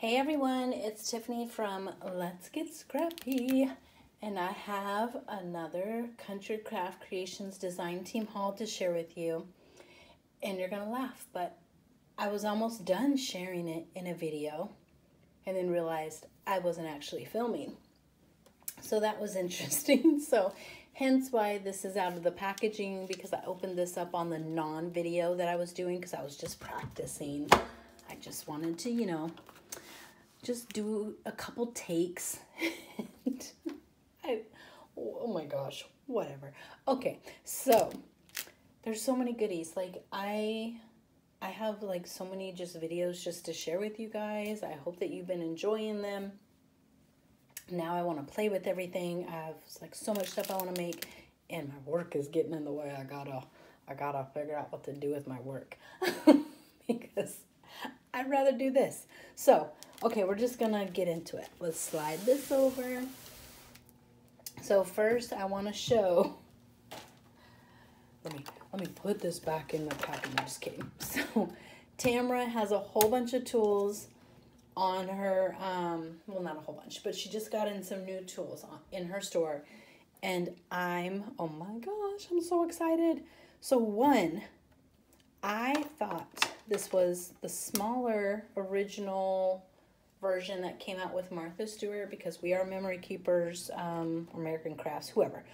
Hey everyone, it's Tiffany from Let's Get Scrappy, and I have another Country Craft Creations design team haul to share with you. And you're gonna laugh, but I was almost done sharing it in a video and then realized I wasn't actually filming. So that was interesting. so hence why this is out of the packaging because I opened this up on the non-video that I was doing because I was just practicing. I just wanted to, you know, just do a couple takes. I, oh my gosh, whatever. Okay, so there's so many goodies. Like I, I have like so many just videos just to share with you guys. I hope that you've been enjoying them. Now I want to play with everything. I have like so much stuff I want to make, and my work is getting in the way. I gotta, I gotta figure out what to do with my work because I'd rather do this. So Okay, we're just gonna get into it. Let's slide this over. So first I wanna show, let me, let me put this back in the package, I'm just kidding. So Tamara has a whole bunch of tools on her, um, well not a whole bunch, but she just got in some new tools on, in her store. And I'm, oh my gosh, I'm so excited. So one, I thought this was the smaller original version that came out with Martha Stewart because We R Memory Keepers, um, American Crafts, whoever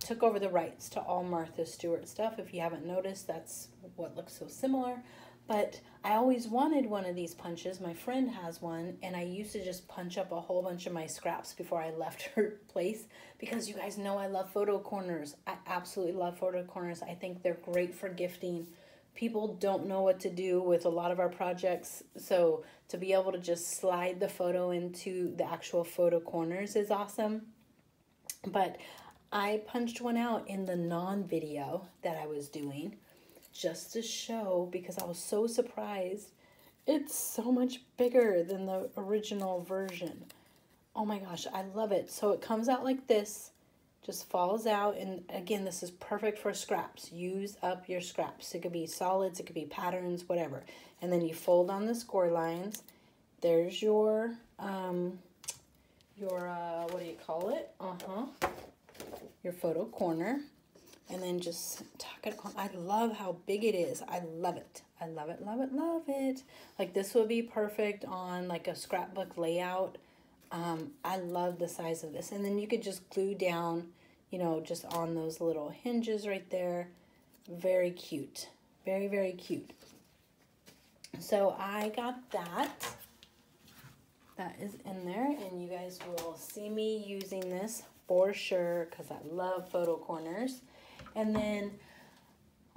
took over the rights to all Martha Stewart stuff. If you haven't noticed, that's what looks so similar. But I always wanted one of these punches. My friend has one, and I used to just punch up a whole bunch of my scraps before I left her place because you guys know I love photo corners. I absolutely love photo corners. I think they're great for gifting people don't know what to do with a lot of our projects. So to be able to just slide the photo into the actual photo corners is awesome. But I punched one out in the non-video that I was doing just to show because I was so surprised. It's so much bigger than the original version. Oh my gosh, I love it. So it comes out like this just falls out. And again, this is perfect for scraps. Use up your scraps. It could be solids, it could be patterns, whatever. And then you fold on the score lines. There's your, um, your, uh, what do you call it? Uh-huh. Your photo corner. And then just tuck it on. I love how big it is. I love it. I love it, love it, love it. Like this would be perfect on like a scrapbook layout um, I love the size of this. And then you could just glue down, you know, just on those little hinges right there. Very cute. Very, very cute. So I got that. That is in there. And you guys will see me using this for sure because I love photo corners. And then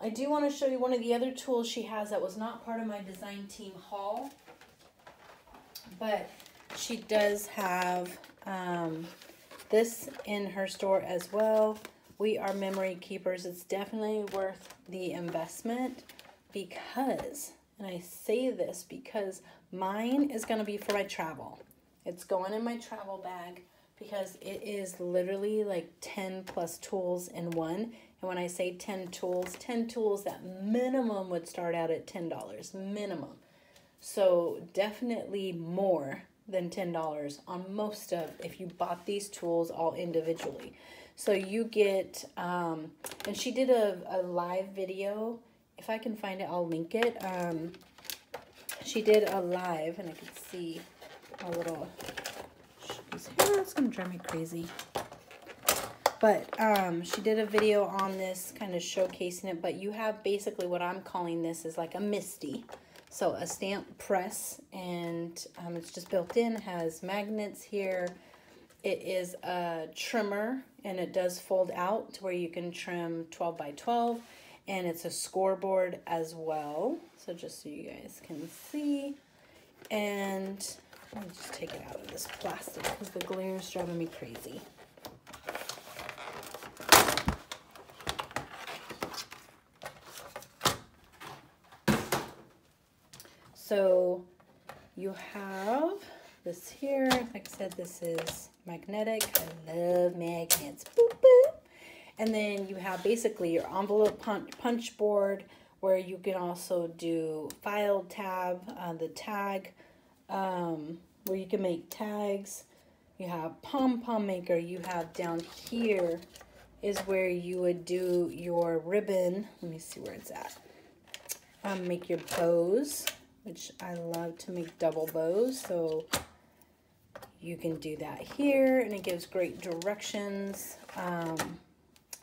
I do want to show you one of the other tools she has that was not part of my design team haul. But she does have um, this in her store as well. We R Memory Keepers. It's definitely worth the investment because, and I say this because mine is going to be for my travel. It's going in my travel bag because it is literally like 10 plus tools in one. And when I say 10 tools, 10 tools that minimum would start out at $10, minimum. So definitely more than $10 on most of if you bought these tools all individually. So you get, um, and she did a, a live video. If I can find it, I'll link it. Um, she did a live, and I can see a little, she's here, going to drive me crazy. But um, she did a video on this, kind of showcasing it, but you have basically what I'm calling this is like a MISTI. So a stamp press and um, it's just built in, has magnets here. It is a trimmer and it does fold out to where you can trim 12 by 12 and it's a scoreboard as well. So just so you guys can see. And let me just take it out of this plastic because the glare is driving me crazy. So you have this here. Like I said, this is magnetic. I love magnets. Boop, boop. And then you have basically your envelope punch, board where you can also do file tab, uh, the tag um, where you can make tags. You have pom-pom maker. You have down here is where you would do your ribbon. Let me see where it's at. Um, make your bows, which I love to make double bows. So you can do that here and it gives great directions. Um,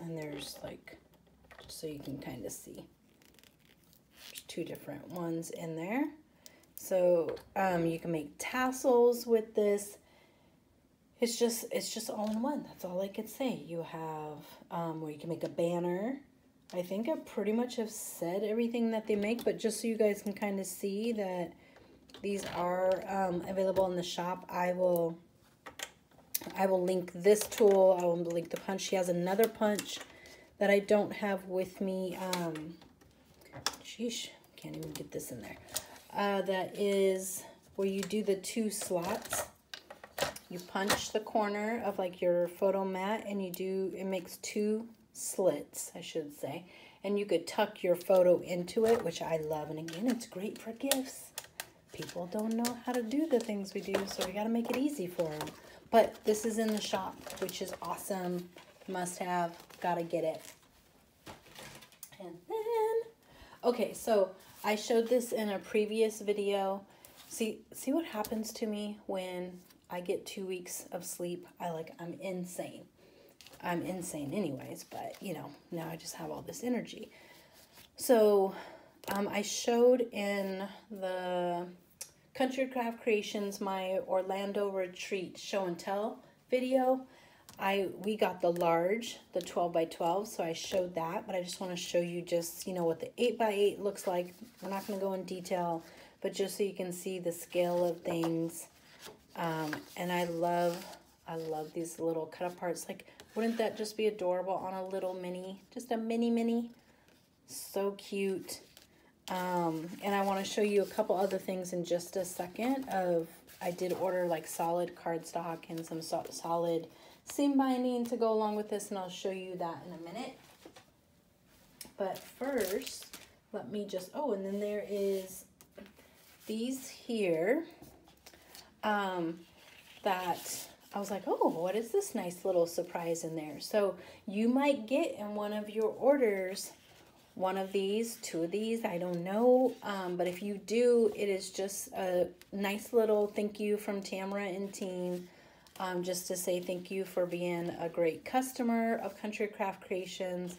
and there's like, so you can kind of see. There's two different ones in there. So um, you can make tassels with this. It's just, it's just all in one. That's all I could say. You have um, where you can make a banner. I think I pretty much have said everything that they make, but just so you guys can kind of see that these are um, available in the shop. I will, I will link this tool. I will link the punch. She has another punch that I don't have with me. Um, sheesh, can't even get this in there. Uh, that is where you do the two slots you punch the corner of like your photo mat and you do, it makes two slits, I should say. And you could tuck your photo into it, which I love. And again, it's great for gifts. People don't know how to do the things we do, so we got to make it easy for them. But this is in the shop, which is awesome. Must have. Got to get it. And then, okay, so I showed this in a previous video. See, see what happens to me when I get two weeks of sleep. I like, I'm insane. I'm insane anyways, but you know, now I just have all this energy. So um, I showed in the Country Craft Creations, my Orlando retreat show and tell video. I we got the large, the 12 by 12, so I showed that, but I just want to show you just, you know, what the 8 by 8 looks like. We're not going to go in detail, but just so you can see the scale of things. Um, and I love, I love these little cut aparts. Like, wouldn't that just be adorable on a little mini, just a mini mini? So cute. Um, and I want to show you a couple other things in just a second of, I did order like solid cardstock and some so solid seam binding to go along with this, and I'll show you that in a minute. But first, let me just, oh, and then there is these here um, that I was like, oh, what is this nice little surprise in there? So you might get in one of your orders one of these, two of these, I don't know. Um, but if you do, it is just a nice little thank you from Tamara and team. Um, just to say thank you for being a great customer of Country Craft Creations.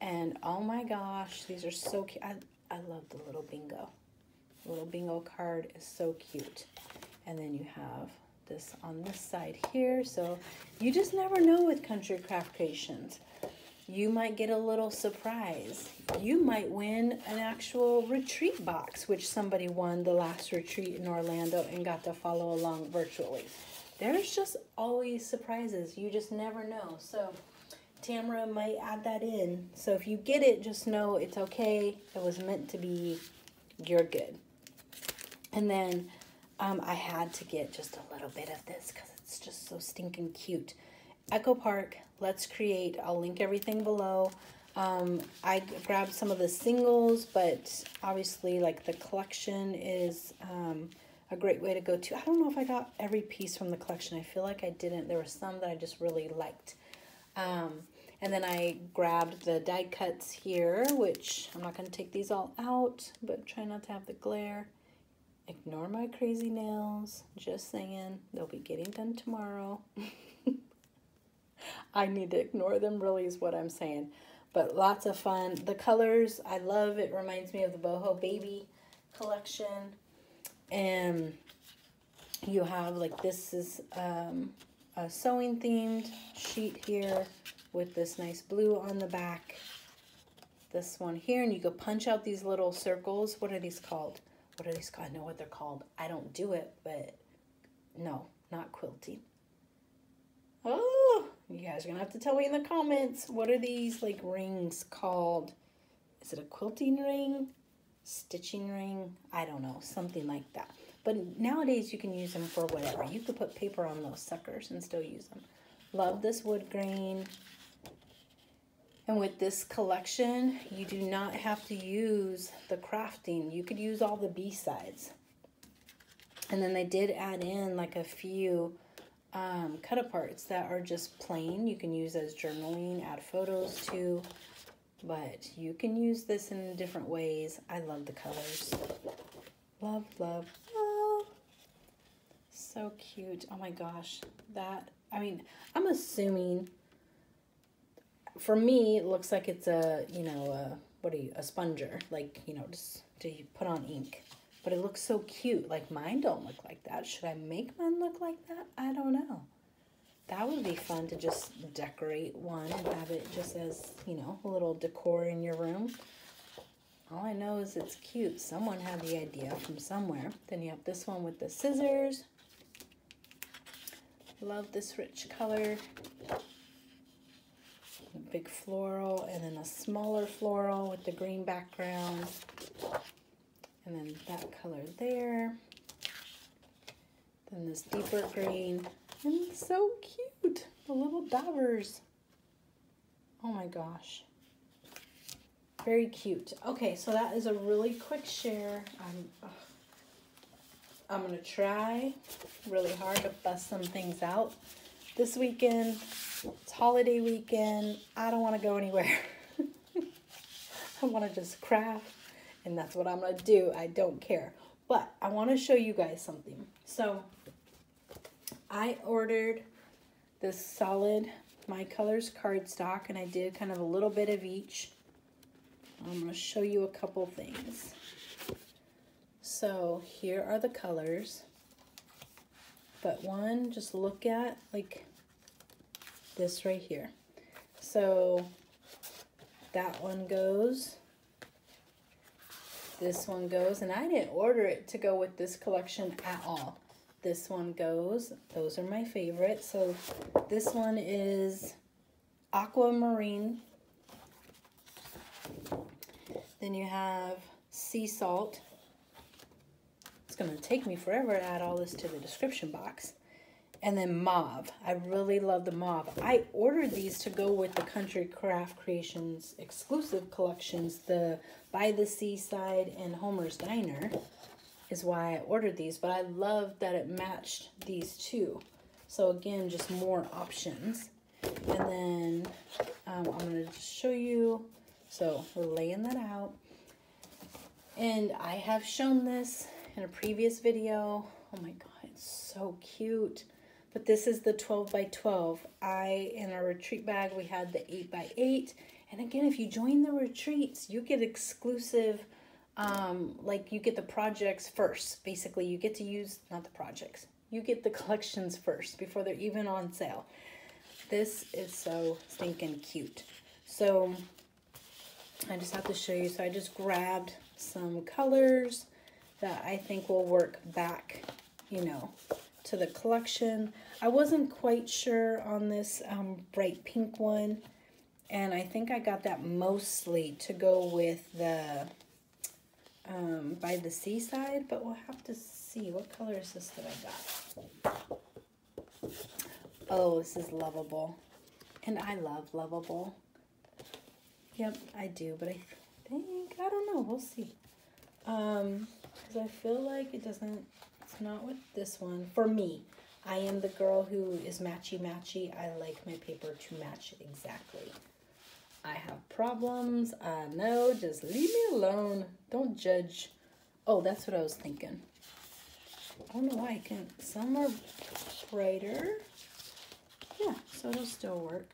And oh my gosh, these are so cute. I, I love the little bingo. The little bingo card is so cute. And then you have this on this side here. So you just never know with Country Craft Creations. You might get a little surprise. You might win an actual retreat box, which somebody won the last retreat in Orlando and got to follow along virtually. There's just always surprises. You just never know. So Tamara might add that in. So if you get it, just know it's okay. It was meant to be. You're good. And then um, I had to get just a little bit of this because it's just so stinking cute. Echo Park, Let's Create. I'll link everything below. Um, I grabbed some of the singles, but obviously like the collection is um, a great way to go to. I don't know if I got every piece from the collection. I feel like I didn't. There were some that I just really liked. Um, and then I grabbed the die cuts here, which I'm not going to take these all out, but try not to have the glare. Ignore my crazy nails. Just saying. They'll be getting done tomorrow. I need to ignore them really is what I'm saying. But lots of fun. The colors, I love. It reminds me of the Boho Baby collection. And you have like this is um, a sewing themed sheet here with this nice blue on the back. This one here. And you can punch out these little circles. What are these called? What are these called? I know what they're called. I don't do it, but no, not quilting. Oh, you guys are going to have to tell me in the comments. What are these like rings called? Is it a quilting ring? Stitching ring? I don't know. Something like that. But nowadays you can use them for whatever. You could put paper on those suckers and still use them. Love this wood grain. And with this collection, you do not have to use the crafting. You could use all the B-sides. And then they did add in like a few um, cut aparts that are just plain. You can use as journaling, add photos to, but you can use this in different ways. I love the colors. Love, love, love. So cute. Oh my gosh. That, I mean, I'm assuming, for me, it looks like it's a, you know, a, what are you, a sponger. Like, you know, just to put on ink but it looks so cute. Like mine don't look like that. Should I make mine look like that? I don't know. That would be fun to just decorate one and have it just as, you know, a little decor in your room. All I know is it's cute. Someone had the idea from somewhere. Then you have this one with the scissors. Love this rich color. Big floral and then a smaller floral with the green background. And then that color there. Then this deeper green. And so cute. The little daubers. Oh my gosh. Very cute. Okay, so that is a really quick share. I'm, I'm going to try really hard to bust some things out this weekend. It's holiday weekend. I don't want to go anywhere. I want to just craft and that's what I'm going to do. I don't care. But I want to show you guys something. So I ordered this solid My Colors cardstock and I did kind of a little bit of each. I'm going to show you a couple things. So here are the colors. But one, just look at like this right here. So that one goes this one goes, and I didn't order it to go with this collection at all. This one goes, those are my favorites. So this one is aquamarine. Then you have sea salt. It's going to take me forever to add all this to the description box. And then mauve. I really love the mauve. I ordered these to go with the Country Craft Creations exclusive collections, the By the Seaside and Homer's Diner is why I ordered these. But I love that it matched these two. So again, just more options. And then um, I'm going to show you. So we're laying that out. And I have shown this in a previous video. Oh my God, it's so cute but this is the 12 by 12. I, in our retreat bag, we had the 8 by 8. And again, if you join the retreats, you get exclusive, um, like you get the projects first. Basically, you get to use, not the projects, you get the collections first before they're even on sale. This is so stinking cute. So I just have to show you. So I just grabbed some colors that I think will work back, you know, to the collection. I wasn't quite sure on this um, bright pink one. And I think I got that mostly to go with the um, by the seaside, but we'll have to see. What color is this that I got? Oh, this is lovable. And I love lovable. Yep, I do, but I think, I don't know, we'll see. Um, because I feel like it doesn't not with this one. For me, I am the girl who is matchy-matchy. I like my paper to match exactly. I have problems. I know. Just leave me alone. Don't judge. Oh, that's what I was thinking. I don't know why I can't. Some are brighter. Yeah, so it'll still work.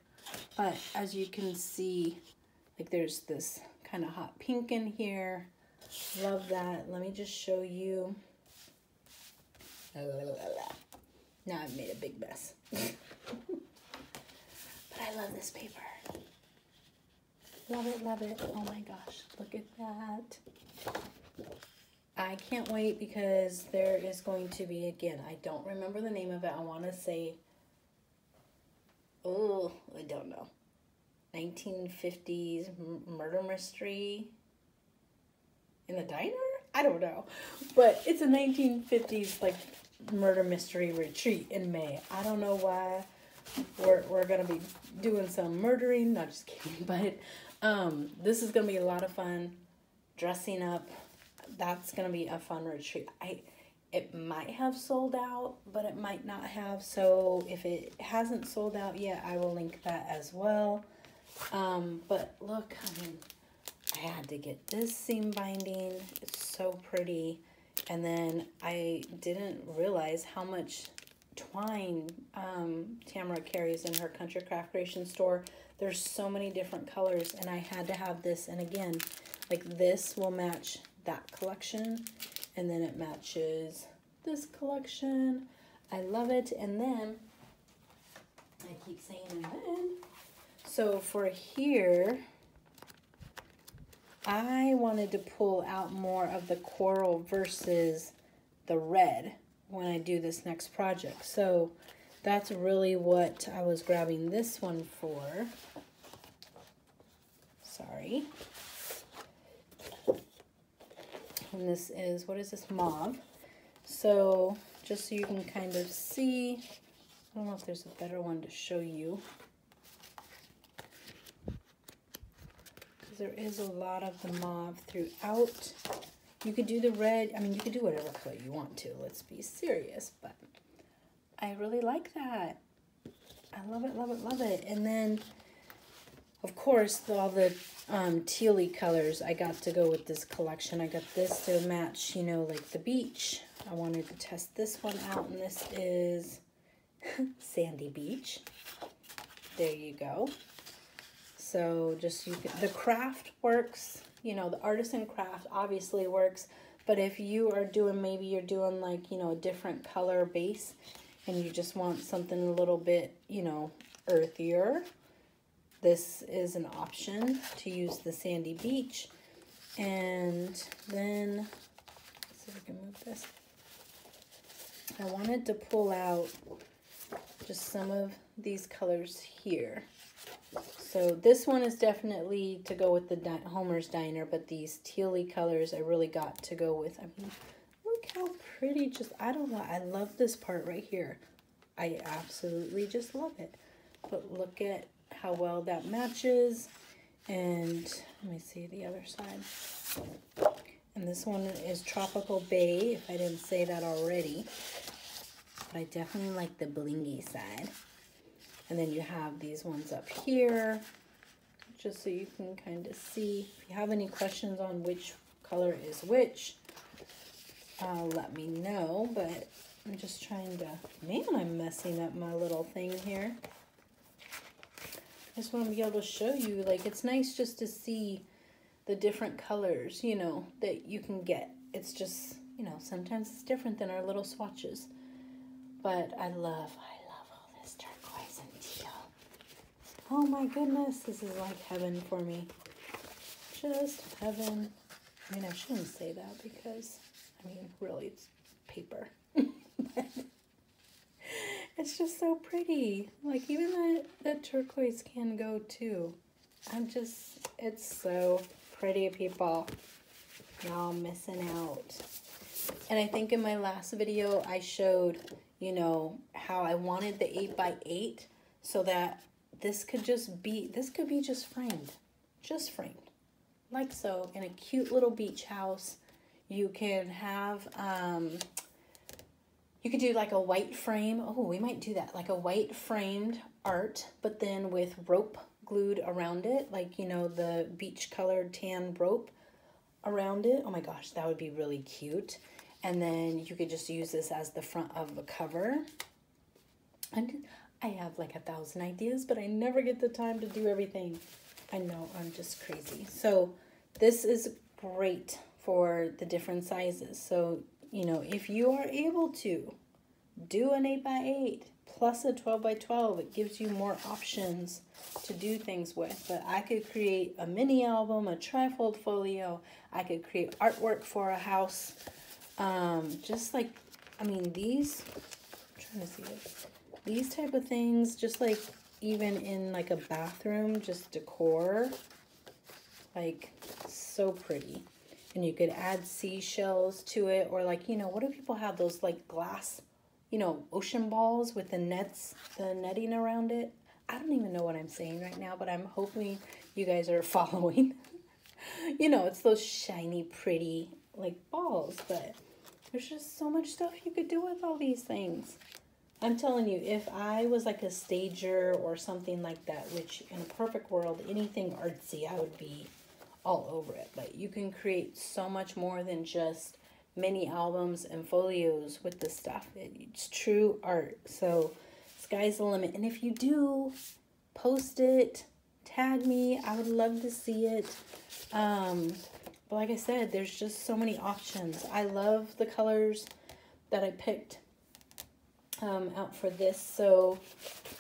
But as you can see, like there's this kind of hot pink in here. Love that. Let me just show you. Now I've made a big mess. but I love this paper. Love it, love it. Oh my gosh, look at that. I can't wait because there is going to be, again, I don't remember the name of it. I want to say, oh, I don't know. 1950s murder mystery in the diner? I don't know. But it's a 1950s, like, murder mystery retreat in May. I don't know why we're, we're going to be doing some murdering. Not just kidding. But um, this is going to be a lot of fun. Dressing up. That's going to be a fun retreat. I it might have sold out, but it might not have. So if it hasn't sold out yet, I will link that as well. Um, but look, I mean, I had to get this seam binding. It's so pretty. And then I didn't realize how much twine um, Tamara carries in her Country Craft Creation store. There's so many different colors and I had to have this. And again, like this will match that collection and then it matches this collection. I love it. And then, I keep saying and then, so for here, I wanted to pull out more of the coral versus the red when I do this next project. So that's really what I was grabbing this one for. Sorry. And this is, what is this, mauve. So just so you can kind of see, I don't know if there's a better one to show you. There is a lot of the mauve throughout. You could do the red, I mean, you could do whatever color you want to, let's be serious, but I really like that. I love it, love it, love it. And then, of course, the, all the um, tealy colors, I got to go with this collection. I got this to match, you know, like the beach. I wanted to test this one out, and this is Sandy Beach. There you go. So just you can, the craft works, you know, the artisan craft obviously works, but if you are doing, maybe you're doing like, you know, a different color base and you just want something a little bit, you know, earthier, this is an option to use the sandy beach. And then, let's see if can move this. I wanted to pull out just some of these colors here. So this one is definitely to go with the Di Homer's Diner, but these tealy colors I really got to go with. I mean, look how pretty, just, I don't know, I love this part right here. I absolutely just love it. But look at how well that matches. And let me see the other side. And this one is Tropical Bay, if I didn't say that already. But I definitely like the blingy side. And then you have these ones up here, just so you can kind of see. If you have any questions on which color is which, uh, let me know. But I'm just trying to, man, I'm messing up my little thing here. I just want to be able to show you, like, it's nice just to see the different colors, you know, that you can get. It's just, you know, sometimes it's different than our little swatches. But I love, I love all this turquoise and teal. Oh my goodness, this is like heaven for me. Just heaven. I mean, I shouldn't say that because, I mean, really, it's paper. it's just so pretty. Like, even that, that turquoise can go too. I'm just, it's so pretty, people. Y'all missing out. And I think in my last video, I showed, you know, how I wanted the 8 by 8 so that this could just be, this could be just framed. Just framed. Like so, in a cute little beach house. You can have, um, you could do like a white frame. Oh, we might do that. Like a white framed art, but then with rope glued around it. Like, you know, the beach colored tan rope around it. Oh my gosh, that would be really cute. And then you could just use this as the front of the cover. And I have like a thousand ideas, but I never get the time to do everything. I know, I'm just crazy. So this is great for the different sizes. So, you know, if you are able to do an 8 by 8 plus a 12 by 12, it gives you more options to do things with. But I could create a mini album, a trifold folio. I could create artwork for a house. Um, just like, I mean, these, I'm trying to see. These type of things, just like even in like a bathroom, just decor, like so pretty. And you could add seashells to it or like, you know, what do people have? Those like glass, you know, ocean balls with the nets, the netting around it. I don't even know what I'm saying right now, but I'm hoping you guys are following. you know, it's those shiny, pretty, like balls, but There's just so much stuff you could do with all these things. I'm telling you, if I was like a stager or something like that, which in a perfect world, anything artsy, I would be all over it. But you can create so much more than just mini albums and folios with this stuff. It's true art. So sky's the limit. And if you do, post it, tag me. I would love to see it. Um, but like I said, there's just so many options. I love the colors that I picked um, out for this. So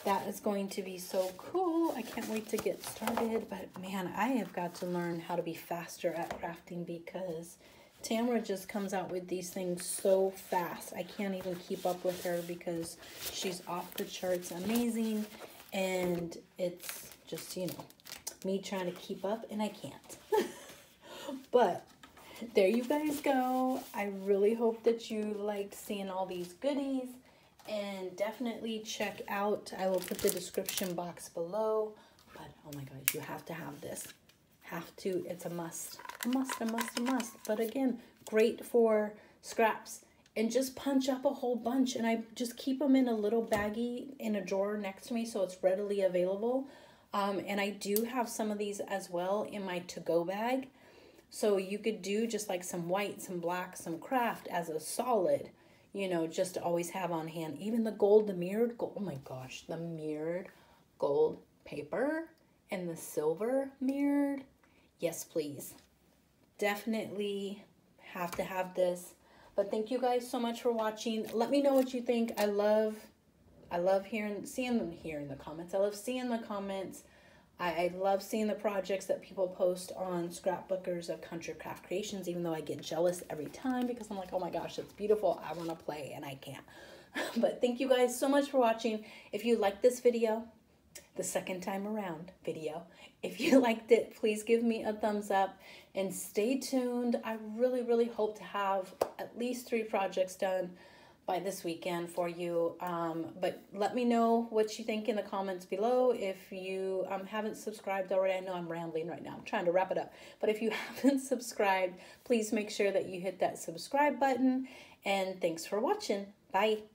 that is going to be so cool. I can't wait to get started. But man, I have got to learn how to be faster at crafting because Tamara just comes out with these things so fast. I can't even keep up with her because she's off the charts amazing. And it's just, you know, me trying to keep up and I can't. but there you guys go. I really hope that you liked seeing all these goodies and definitely check out, I will put the description box below, but oh my God, you have to have this. Have to, it's a must, a must, a must, a must. But again, great for scraps and just punch up a whole bunch and I just keep them in a little baggie in a drawer next to me so it's readily available. Um, and I do have some of these as well in my to-go bag. So you could do just like some white, some black, some craft as a solid you know, just to always have on hand. Even the gold, the mirrored gold, oh my gosh, the mirrored gold paper and the silver mirrored. Yes, please. Definitely have to have this. But thank you guys so much for watching. Let me know what you think. I love, I love hearing, seeing them here in the comments. I love seeing the comments. I, I love seeing the projects that people post on Scrapbookers of Country Craft Creations, even though I get jealous every time because I'm like, oh my gosh, it's beautiful. I want to play and I can't. but thank you guys so much for watching. If you like this video, the second time around video, if you liked it, please give me a thumbs up and stay tuned. I really, really hope to have at least three projects done by this weekend for you. Um, but let me know what you think in the comments below. If you um, haven't subscribed already, I know I'm rambling right now. I'm trying to wrap it up. But if you haven't subscribed, please make sure that you hit that subscribe button. And thanks for watching. Bye.